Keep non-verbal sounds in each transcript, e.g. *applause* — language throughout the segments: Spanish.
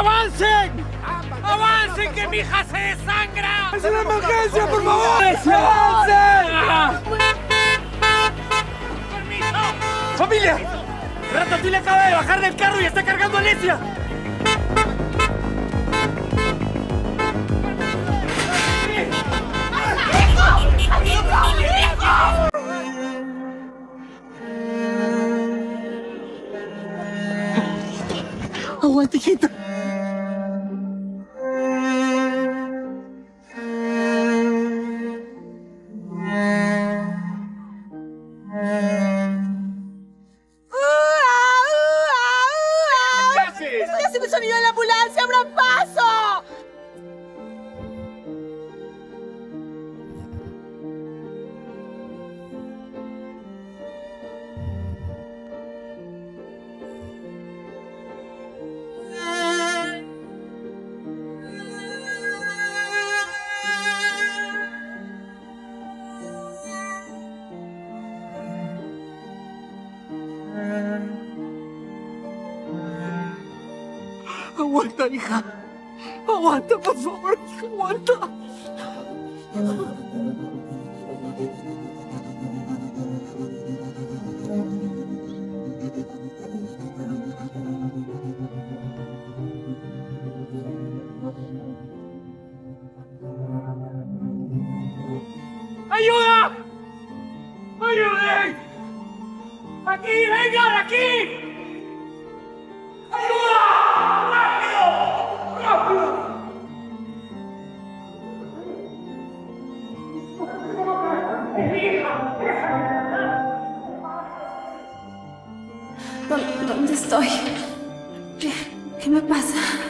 ¡Avancen! ¡Avancen que mi hija se desangra! ¡Es una emergencia, por favor! ¡Avancen! ¡Permiso! ¡Familia! Ratatouille acaba de bajar del carro y está cargando a Alesia. Aguante, hijita. ¿Qué 我的一个，我的不做儿子，我的。哎呦呀！哎呦嘞！阿弟，来呀，阿弟！Estoy? ¿Qué, ¿Qué me pasa?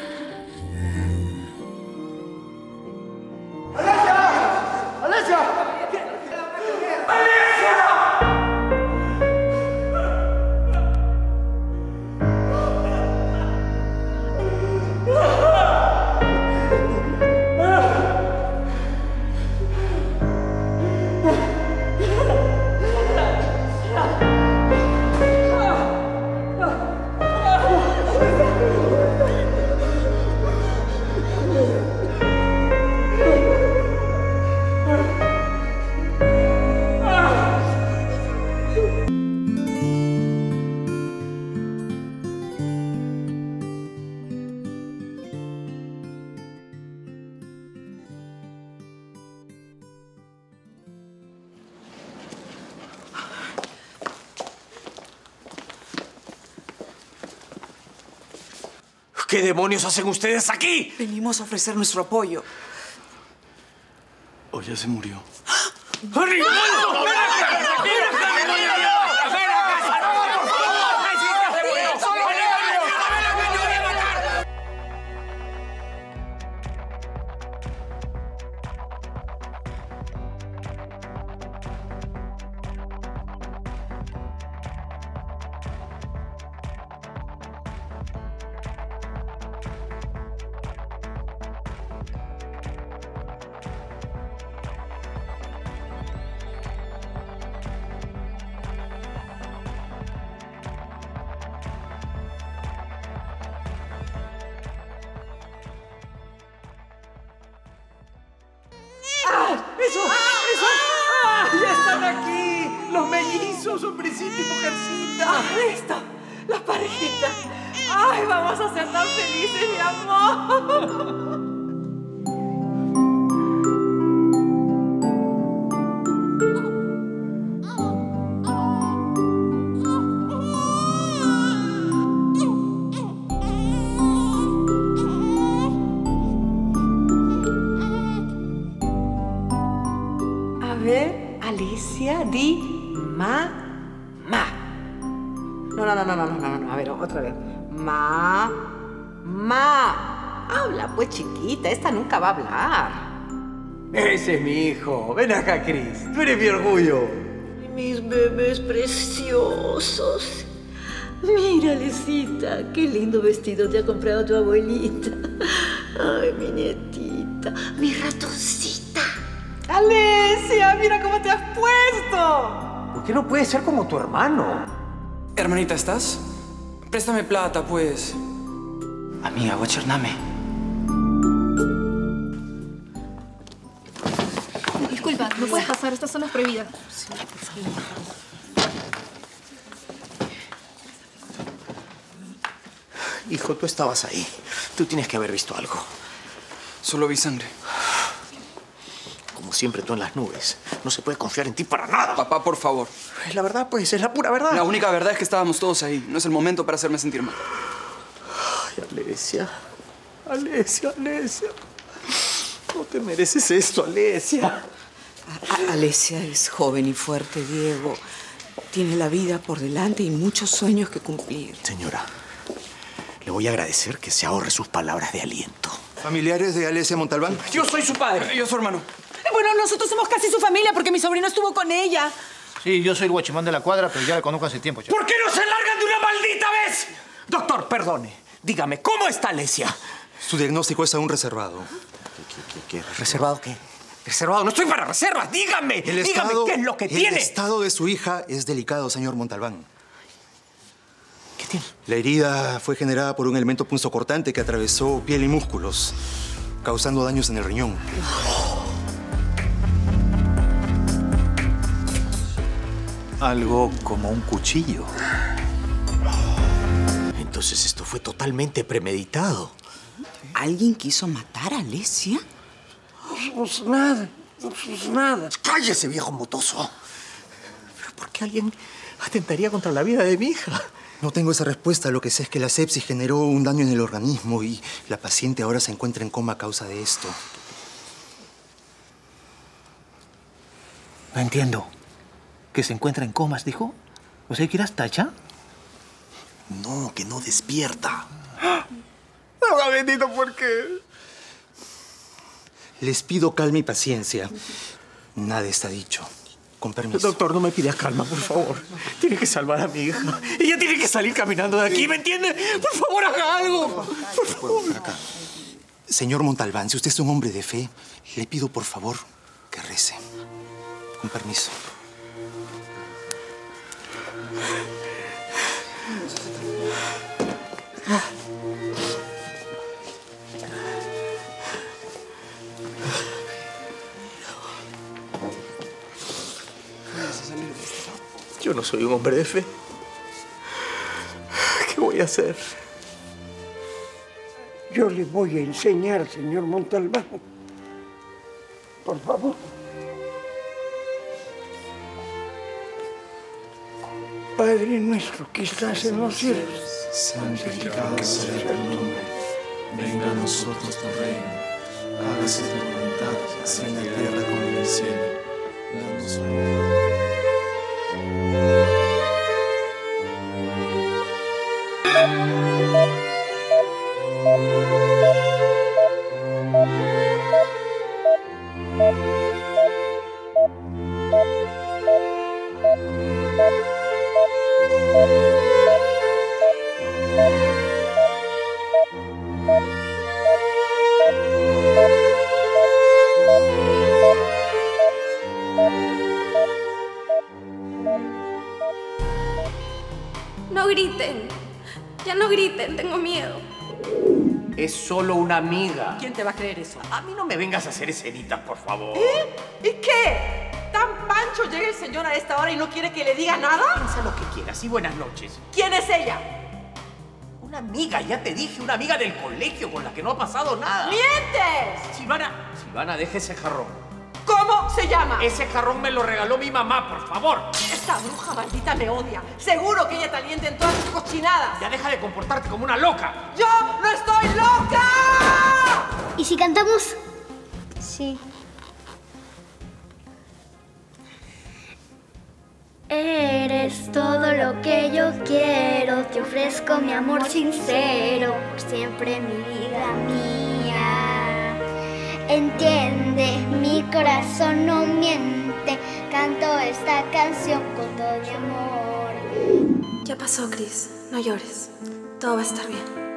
¿Qué demonios hacen ustedes aquí? Venimos a ofrecer nuestro apoyo. O ya se murió. ¡Arriba! Mellizos, hombrecito y mujercita! ¡Esto! ¡La parejita! ¡Ay, vamos a ser tan felices, mi amor! Alicia, di ma. No, no, no, no, no, no, no, no. A ver, otra vez. Ma, ma. Habla, pues, chiquita. Esta nunca va a hablar. Ese es mi hijo. Ven acá, Chris. Tú eres mi orgullo. Mis bebés preciosos. Mira, Lecita, qué lindo vestido te ha comprado tu abuelita. Ay, mi nietita, mi ratoncita. Alicia, mira cómo te has puesto. ¿por qué no puedes ser como tu hermano? Hermanita, ¿estás? Préstame plata, pues. Amiga, what's your name? Disculpa, no puedes pasar, esta zona es prohibida. Hijo, tú estabas ahí. Tú tienes que haber visto algo. Solo vi sangre. Como siempre, tú en las nubes. No se puede confiar en ti para nada. Papá, por favor. Es la verdad, pues, es la pura verdad. La única verdad es que estábamos todos ahí. No es el momento para hacerme sentir mal. Ay, Alesia. Alesia, Alesia. No te mereces esto, Alesia. A- Alesia es joven y fuerte, Diego. Tiene la vida por delante y muchos sueños que cumplir. Señora, le voy a agradecer que se ahorre sus palabras de aliento. ¿Familiares de Alesia Montalbán? Yo soy su padre. Yo, su hermano. Bueno, nosotros somos casi su familia porque mi sobrino estuvo con ella. Sí, yo soy el guachimán de la cuadra, pero ya la conozco hace tiempo. ya. ¿Por qué no se largan de una maldita vez? Doctor, perdone. Dígame, ¿cómo está Alesia? Su diagnóstico es aún reservado. ¿Qué, qué, qué? ¿Reservado qué? Reservado, no estoy para reservas. Dígame, El dígame estado, qué es lo que el tiene. estado de su hija es delicado, señor Montalbán. ¿Qué tiene? La herida fue generada por un elemento punzocortante que atravesó piel y músculos, causando daños en el riñón. Algo como un cuchillo. Entonces esto fue totalmente premeditado. ¿Alguien quiso matar a Alesia? No somos nada. No somos nada. ¡Cállese, viejo motoso! ¿Pero por qué alguien atentaría contra la vida de mi hija? No tengo esa respuesta. Lo que sé es que la sepsis generó un daño en el organismo y la paciente ahora se encuentra en coma a causa de esto. No entiendo. ¿Que se encuentra en comas, dijo? ¿O sea, que eras tacha? No, que no despierta. *gasps* No, bendito, ¿por qué? Les pido calma y paciencia. Nada está dicho. Con permiso. Doctor, no me pidas calma, por favor. Tiene que salvar a mi hija. Ella tiene que salir caminando de aquí, ¿me entiende? Por favor, haga algo. Por favor. Señor Montalbán, si usted es un hombre de fe, le pido por favor que rece. Con permiso. No soy un hombre de fe. ¿Qué voy a hacer? Yo le voy a enseñar, señor Montalbán. Por favor. Padre nuestro que estás en los cielos. Santificado sea tu nombre. Venga a nosotros tu reino. Hágase tu voluntad, así en la tierra Es solo una amiga. ¿Quién te va a creer eso? A mí no me vengas a hacer escenitas, por favor. ¿Y qué? ¿Tan pancho llega el señor a esta hora y no quiere que le diga nada? Piensa lo que quieras y buenas noches. ¿Quién es ella? Una amiga, ya te dije, una amiga del colegio con la que no ha pasado nada. ¡Mientes! Silvana, Silvana, deja ese jarrón. ¿Cómo se llama? Ese jarrón me lo regaló mi mamá, por favor. Esta bruja maldita me odia. Seguro que ella te alienta en todas sus cochinadas. Ya deja de comportarte como una loca. ¡Yo no estoy loca! ¿Y si cantamos? Sí. Eres todo lo que yo quiero, te ofrezco mi amor sincero, por siempre mi vida mía. Entiende, corazón no miente, canto esta canción con todo mi amor. Ya pasó, Chris. No llores. Todo va a estar bien.